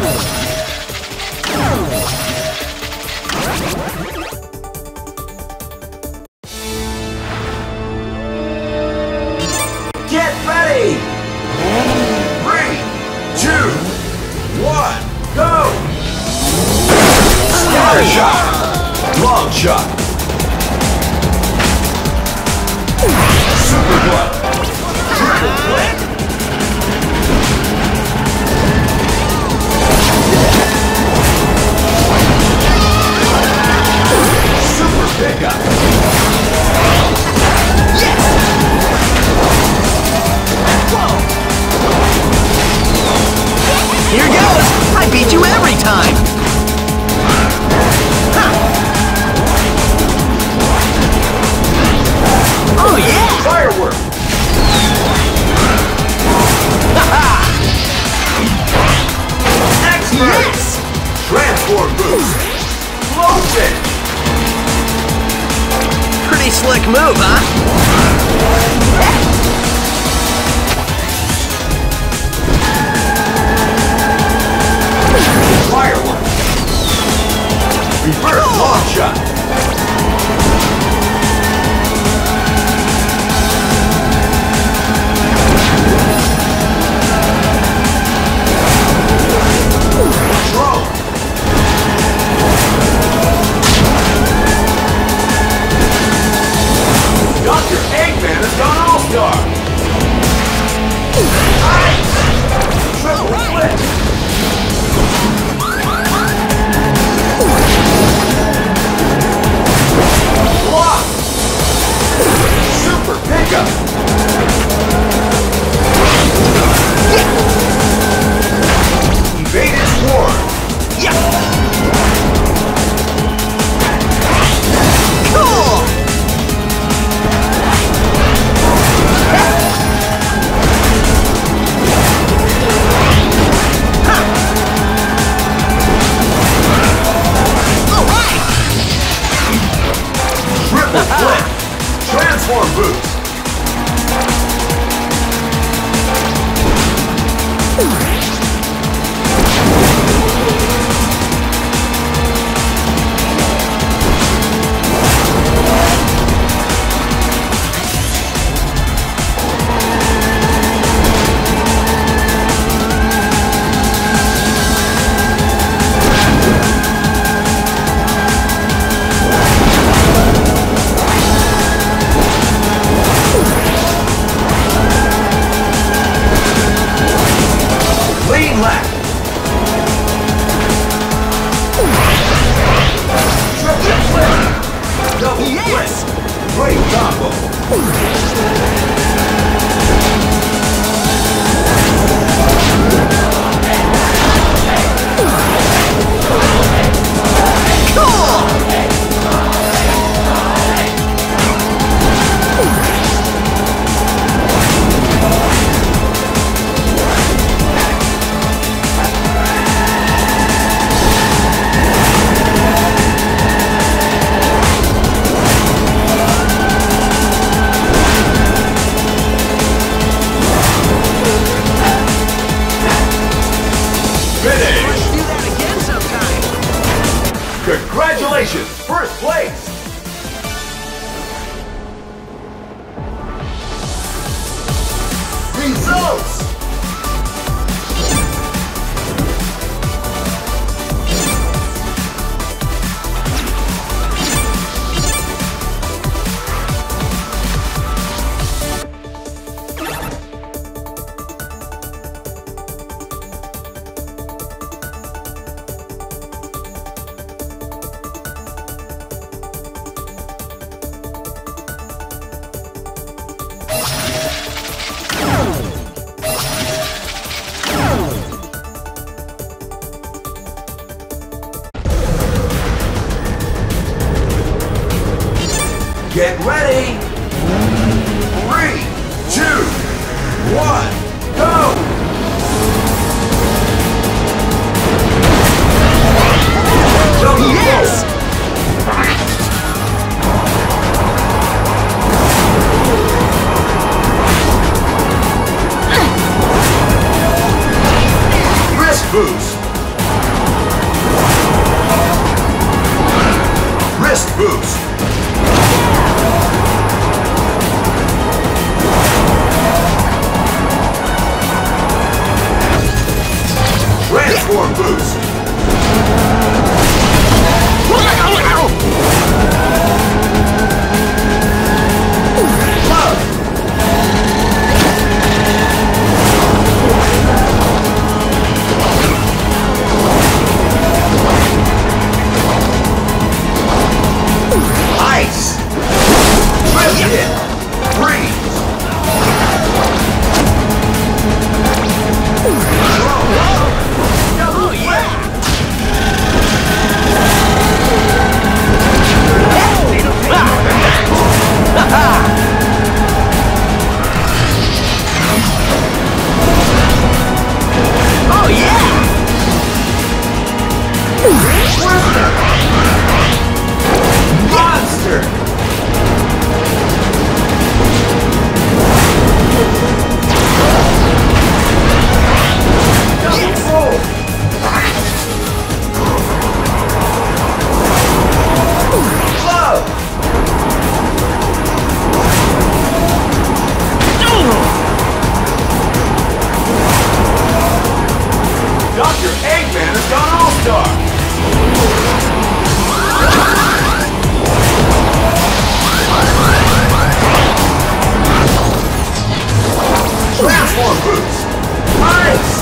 Boom! move, huh? Fireworks! Reverse oh. launch shot! Dr. Eggman has gone all-star! More boots. Doctor Eggman has gone all-star! Transform Boots! Nice!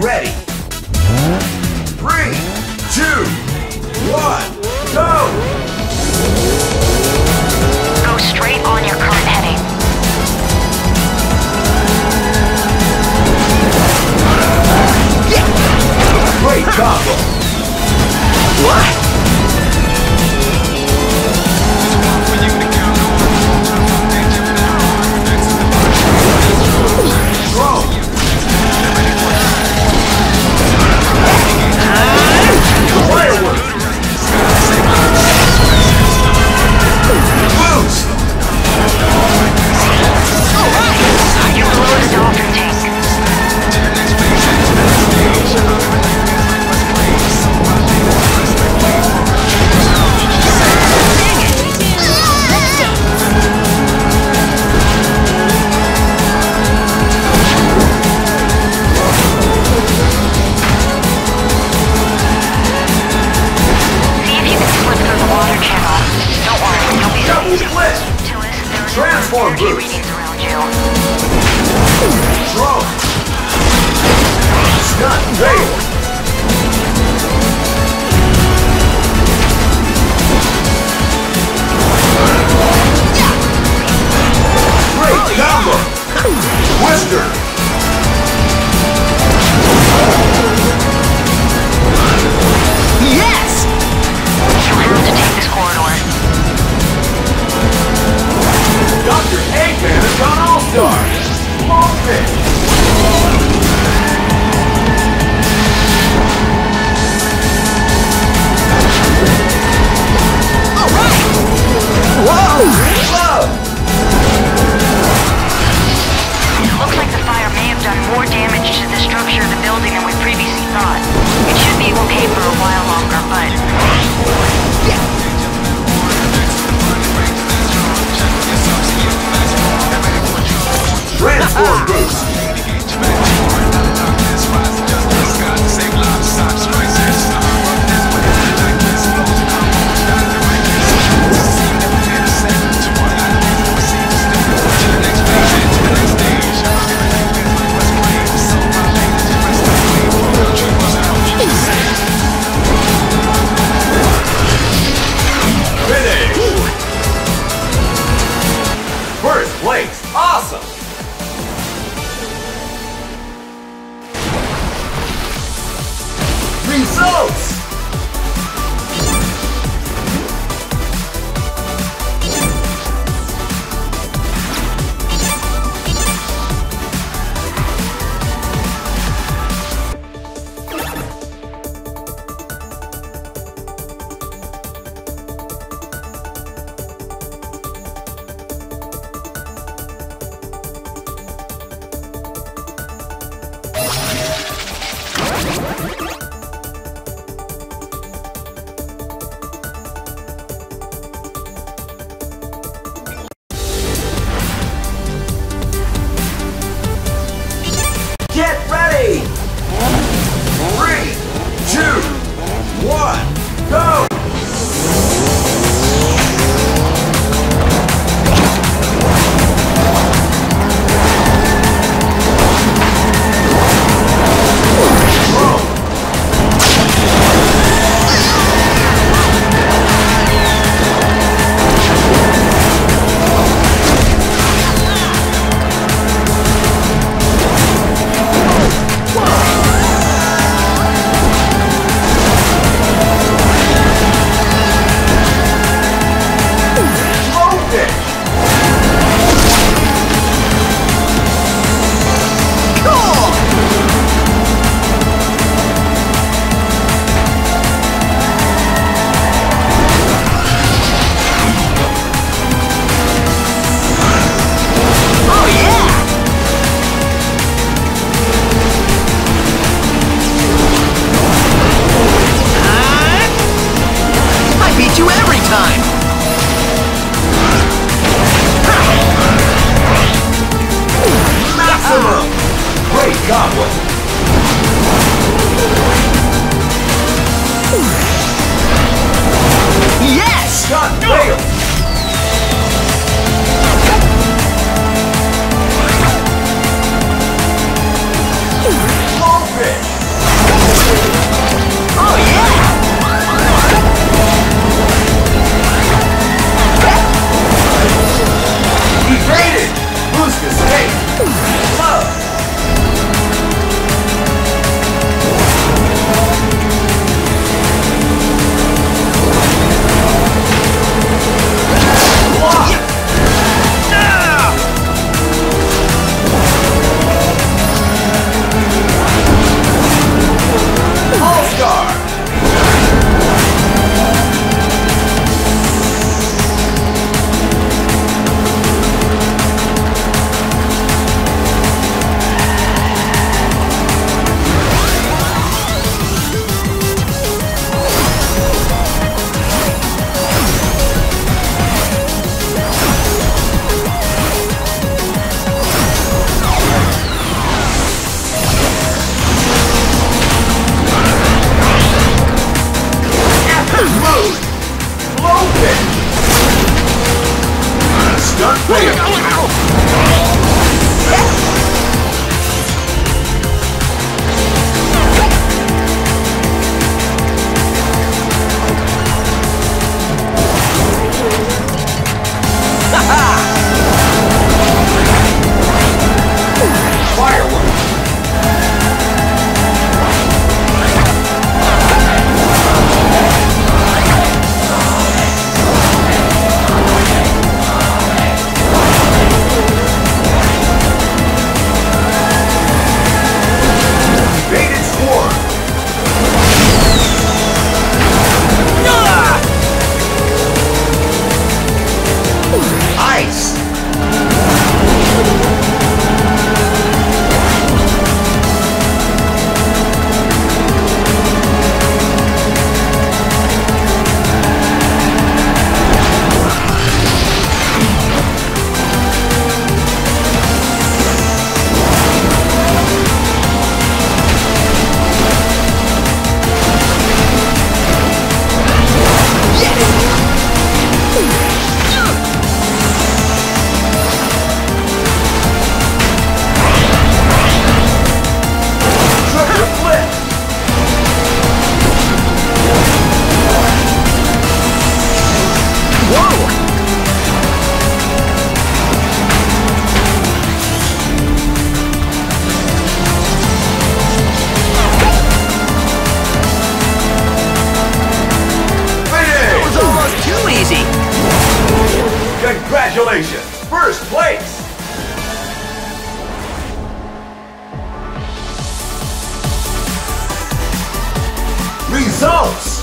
ready. Three, two, one, go! Go straight on your current heading. Great combo! What? Results.